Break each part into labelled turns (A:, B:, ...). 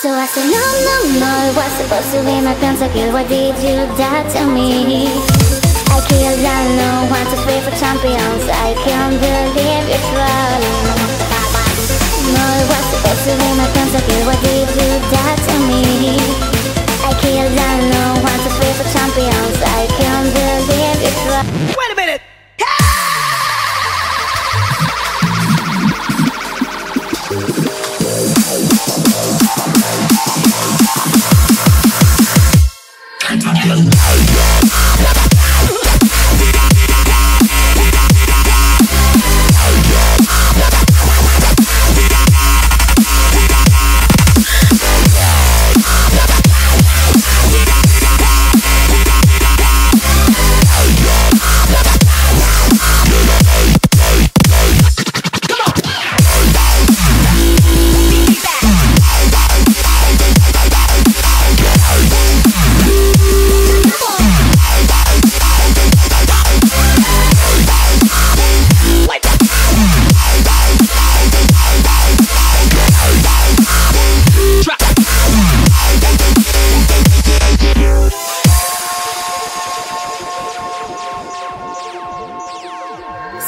A: So I said, no, no, no, it was supposed to be my pentakill Why did you die to me? I killed alone, one, two, three four champions I can't believe it's rolling No, it was supposed to be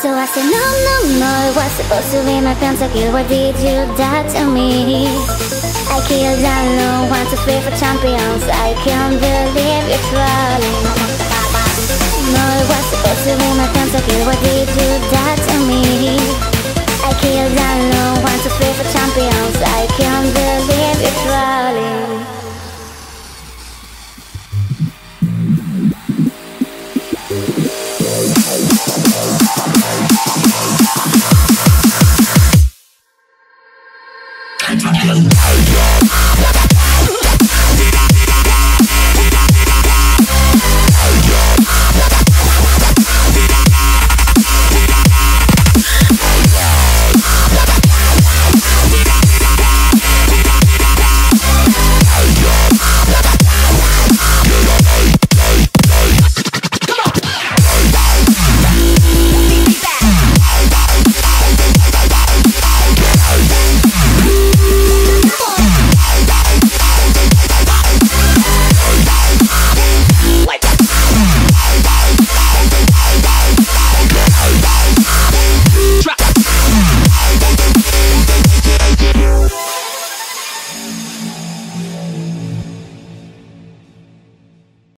A: So I said, no, no, no, it was supposed to be my pentakill Why did you die to me? I killed alone, one, two, three four champions. I can't believe it's
B: Pentakill.